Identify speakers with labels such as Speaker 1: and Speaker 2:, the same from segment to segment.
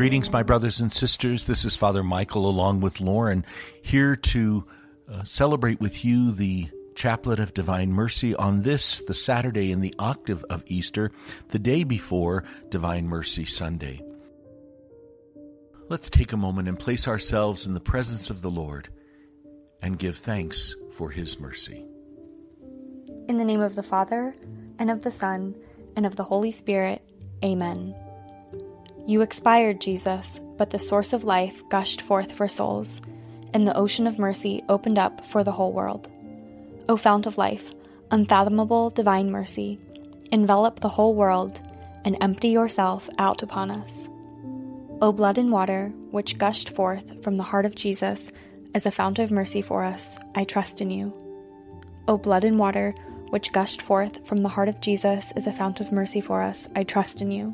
Speaker 1: Greetings, my brothers and sisters. This is Father Michael along with Lauren here to uh, celebrate with you the Chaplet of Divine Mercy on this, the Saturday in the octave of Easter, the day before Divine Mercy Sunday. Let's take a moment and place ourselves in the presence of the Lord and give thanks for his mercy.
Speaker 2: In the name of the Father, and of the Son, and of the Holy Spirit, Amen. You expired, Jesus, but the source of life gushed forth for souls, and the ocean of mercy opened up for the whole world. O fount of life, unfathomable divine mercy, envelop the whole world and empty yourself out upon us. O blood and water, which gushed forth from the heart of Jesus as a fount of mercy for us, I trust in you. O blood and water, which gushed forth from the heart of Jesus as a fount of mercy for us, I trust in you.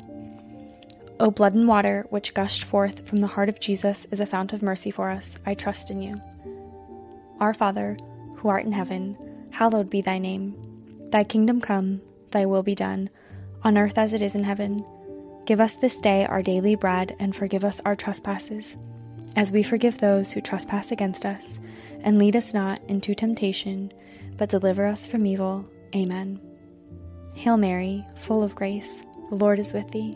Speaker 2: O blood and water, which gushed forth from the heart of Jesus is a fount of mercy for us, I trust in you. Our Father, who art in heaven, hallowed be thy name. Thy kingdom come, thy will be done, on earth as it is in heaven. Give us this day our daily bread, and forgive us our trespasses, as we forgive those who trespass against us. And lead us not into temptation, but deliver us from evil. Amen. Hail Mary, full of grace, the Lord is with thee.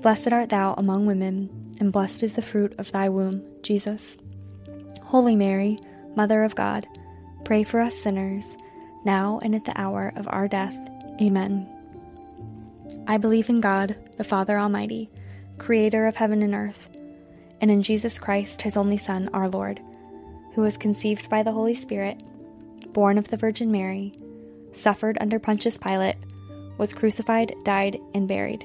Speaker 2: Blessed art thou among women, and blessed is the fruit of thy womb, Jesus. Holy Mary, Mother of God, pray for us sinners, now and at the hour of our death. Amen. I believe in God, the Father Almighty, creator of heaven and earth, and in Jesus Christ, his only Son, our Lord, who was conceived by the Holy Spirit, born of the Virgin Mary, suffered under Pontius Pilate, was crucified, died, and buried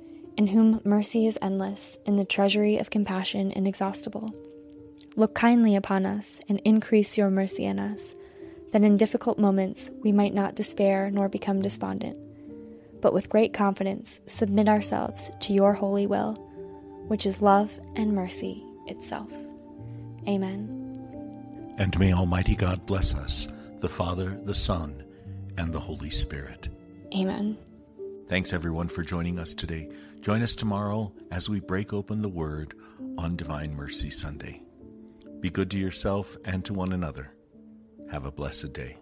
Speaker 2: in whom mercy is endless and the treasury of compassion inexhaustible, look kindly upon us and increase your mercy in us, that in difficult moments we might not despair nor become despondent, but with great confidence submit ourselves to your holy will which is love and mercy itself. Amen.
Speaker 1: And may Almighty God bless us, the Father, the Son, and the Holy Spirit.
Speaker 2: Amen.
Speaker 1: Thanks everyone for joining us today. Join us tomorrow as we break open the Word on Divine Mercy Sunday. Be good to yourself and to one another. Have a blessed day.